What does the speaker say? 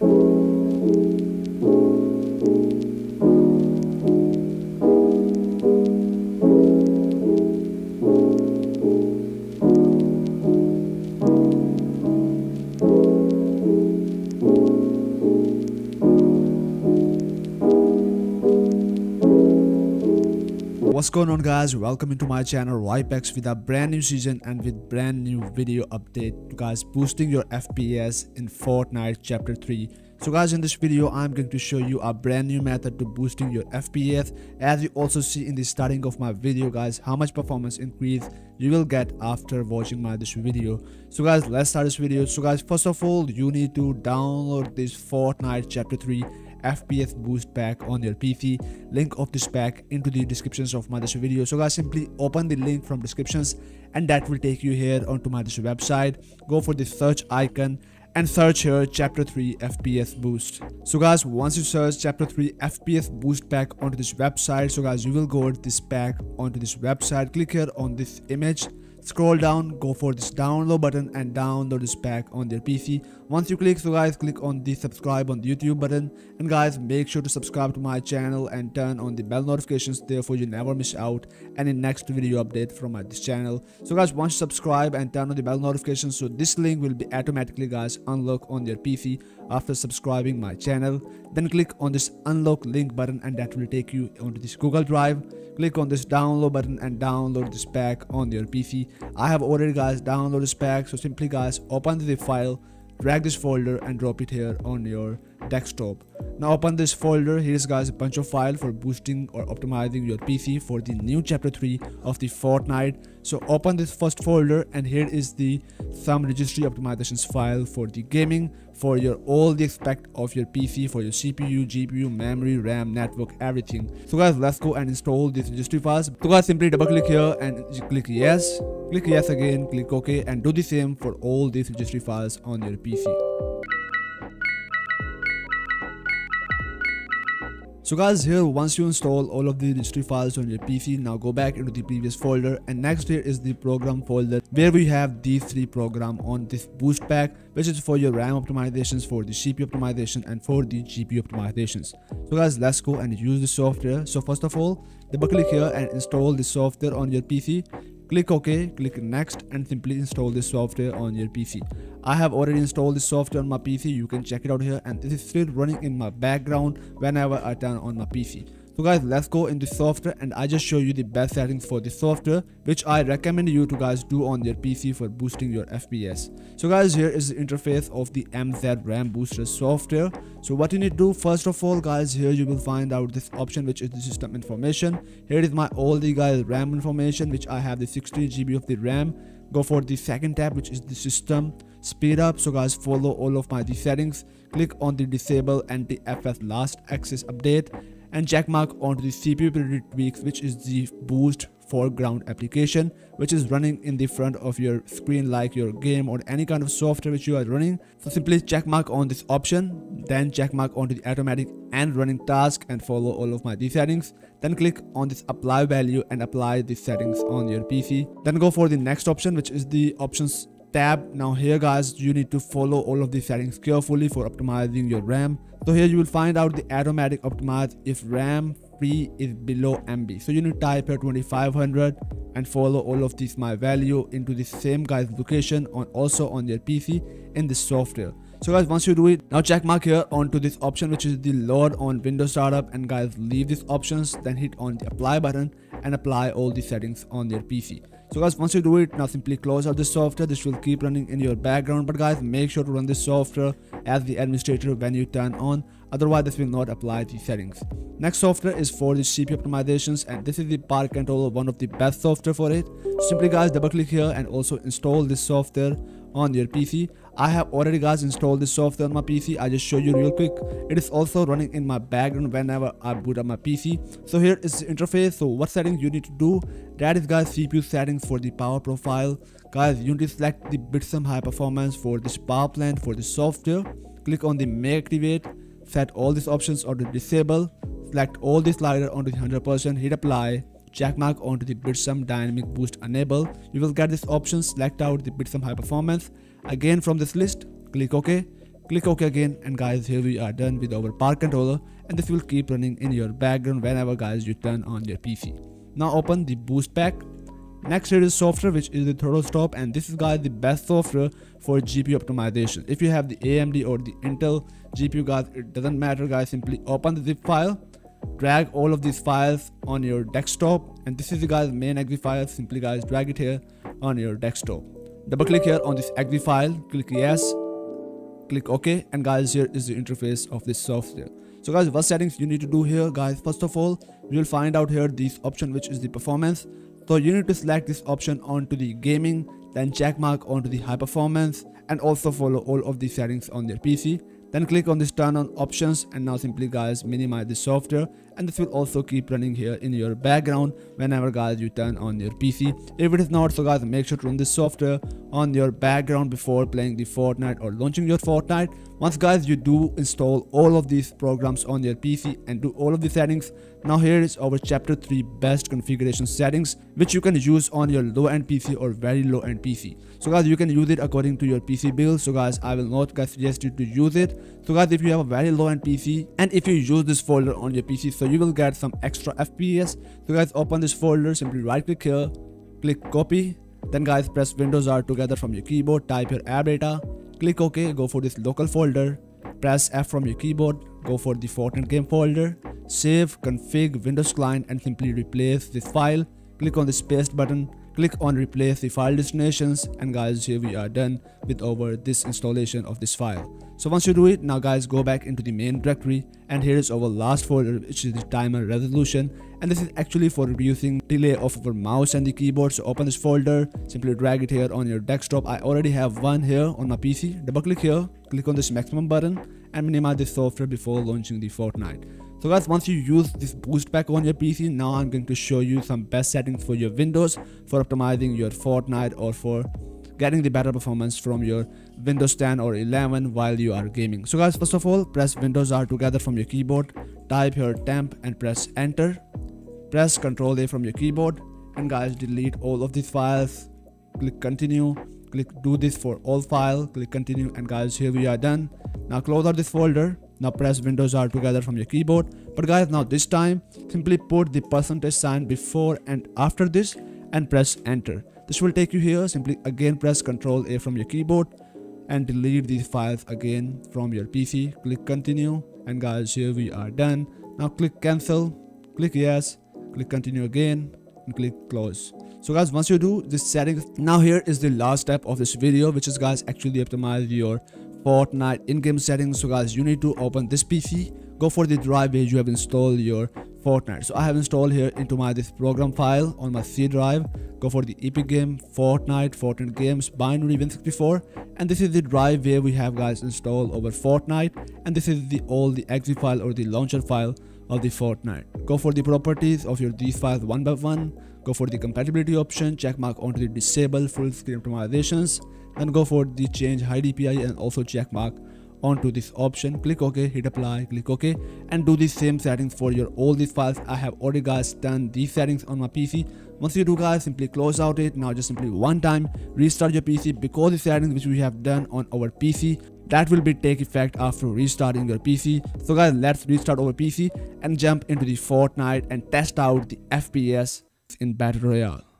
What's going on guys? Welcome into my channel Ripex with a brand new season and with brand new video update guys boosting your FPS in Fortnite chapter 3 so guys in this video I'm going to show you a brand new method to boosting your FPS as you also see in the starting of my video guys how much performance increase you will get after watching my this video. So guys let's start this video. So guys first of all you need to download this Fortnite chapter 3 FPS boost pack on your PC. Link of this pack into the descriptions of my video. So guys, simply open the link from descriptions and that will take you here onto my this website. Go for the search icon and search here chapter 3 fps boost so guys once you search chapter 3 fps boost pack onto this website so guys you will go this pack onto this website click here on this image scroll down go for this download button and download this pack on their pc once you click so guys click on the subscribe on the youtube button. And guys make sure to subscribe to my channel and turn on the bell notifications. Therefore you never miss out any next video update from my this channel. So guys once you subscribe and turn on the bell notifications so this link will be automatically guys unlock on your pc after subscribing my channel then click on this unlock link button and that will take you onto this google drive. Click on this download button and download this pack on your pc i have already guys downloaded this pack so simply guys open the file drag this folder and drop it here on your desktop. Now open this folder. Here's guys a bunch of files for boosting or optimizing your pc for the new chapter 3 of the fortnite. So open this first folder and here is the thumb registry optimizations file for the gaming for your all the aspect of your pc for your cpu gpu memory ram network everything. So guys let's go and install this registry files so guys simply double click here and click yes. Click yes again click ok and do the same for all these registry files on your pc So guys here once you install all of the registry files on your PC now go back into the previous folder and next here is the program folder where we have these three program on this boost pack which is for your RAM optimizations for the CPU optimization and for the GPU optimizations. So guys let's go and use the software. So first of all double click here and install the software on your PC Click OK, click next and simply install this software on your PC. I have already installed this software on my PC, you can check it out here and this is still running in my background whenever I turn on my PC. So guys, let's go into the software and I just show you the best settings for the software which I recommend you to guys do on your PC for boosting your FPS. So guys, here is the interface of the MZ RAM booster software. So what you need to do first of all guys, here you will find out this option which is the system information. Here is my all the guys RAM information which I have the 16 GB of the RAM. Go for the second tab which is the system speed up so guys follow all of my the settings click on the disable NTFS last access update and checkmark onto the CPU priority tweaks which is the boost foreground application which is running in the front of your screen like your game or any kind of software which you are running. So simply checkmark on this option then checkmark onto the automatic and running task and follow all of my settings. Then click on this apply value and apply the settings on your pc then go for the next option which is the options tab. Now here guys you need to follow all of these settings carefully for optimizing your ram. So here you will find out the automatic optimize if ram free is below mb so you need to type here 2500 and follow all of these my value into the same guys location on also on your pc in the software so guys once you do it now check mark here onto this option which is the load on windows startup. And guys leave these options then hit on the apply button and apply all the settings on your pc so guys once you do it now simply close out the software. This will keep running in your background. But guys make sure to run this software as the administrator when you turn on. Otherwise this will not apply the settings. Next software is for the cpu optimizations. And this is the park controller one of the best software for it. Simply guys double click here and also install this software on your PC. I have already guys installed this software on my PC. I just show you real quick. It is also running in my background whenever I boot up my PC. So here is the interface. So what settings you need to do? That is guys CPU settings for the power profile. Guys you need to select the Bitsum high performance for this power plant for the software. Click on the make activate. Set all these options or the disable. Select all the slider onto the 100%. Hit apply Check checkmark onto the Bitsum Dynamic Boost enable. You will get this option, select out the Bitsum High Performance. Again from this list, click OK. click ok again and guys here we are done with our power controller and this will keep running in your background whenever guys you turn on your pc now open the boost pack. Next here is software which is the throttle stop and this is guys the best software for gpu optimization. If you have the amd or the intel gpu guys it doesn't matter guys simply open the zip file drag all of these files on your desktop and this is the guys main exe file. Simply guys drag it here on your desktop double click here on this exe file click yes click ok and guys here is the interface of this software. So guys what settings you need to do here guys? First of all you will find out here this option which is the performance. So you need to select this option onto the gaming then check mark onto the high performance and also follow all of the settings on your pc then click on this turn on options and now simply guys minimize the software and this will also keep running here in your background whenever guys you turn on your PC. If it is not so guys make sure to run this software on your background before playing the Fortnite or launching your Fortnite. Once guys you do install all of these programs on your PC and do all of the settings now here is our chapter 3 best configuration settings which you can use on your low end PC or very low end PC. So guys you can use it according to your PC build so guys I will not guys suggest you to use it. So guys if you have a very low end PC and if you use this folder on your PC so you will get some extra FPS. So guys open this folder simply right click here click copy then guys press windows R together from your keyboard type your app data click ok go for this local folder press F from your keyboard go for the Fortnite game folder save config windows client and simply replace this file. Click on this paste button click on replace the file destinations and guys here we are done with over this installation of this file. So once you do it now guys go back into the main directory and here is our last folder which is the timer resolution. And this is actually for reducing delay of our mouse and the keyboard. So open this folder simply drag it here on your desktop. I already have one here on my pc double click here click on this maximum button and minimize the software before launching the fortnite so guys, once you use this boost pack on your PC, now I'm going to show you some best settings for your Windows for optimizing your Fortnite or for getting the better performance from your Windows 10 or 11 while you are gaming. So guys, first of all, press Windows R together from your keyboard, type here temp and press enter. Press Ctrl A from your keyboard and guys delete all of these files. Click continue, click do this for all file, click continue and guys here we are done. Now close out this folder now press Windows R together from your keyboard. But guys, now this time, simply put the percentage sign before and after this and press enter. This will take you here. Simply again press Ctrl A from your keyboard and delete these files again from your PC. Click continue and guys, here we are done. Now click cancel, click yes, click continue again and click close. So guys, once you do this setting now here is the last step of this video, which is guys actually optimize your Fortnite in-game settings. So guys, you need to open this PC, go for the drive where you have installed your Fortnite. So I have installed here into my this program file on my C drive. Go for the Epic Game, Fortnite, Fortnite Games, Binary Win64, and this is the drive where we have guys installed over Fortnite, and this is the all the exe file or the launcher file of the Fortnite. Go for the properties of your these files one by one. Go for the compatibility option, check mark onto the disable full screen optimizations and go for the change high DPI and also check mark onto this option. Click ok hit apply click ok and do the same settings for your all these files. I have already guys done these settings on my pc once you do guys simply close out it. Now just simply one time restart your pc because the settings which we have done on our pc that will be take effect after restarting your pc so guys let's restart our pc and jump into the fortnite and test out the fps in battle royale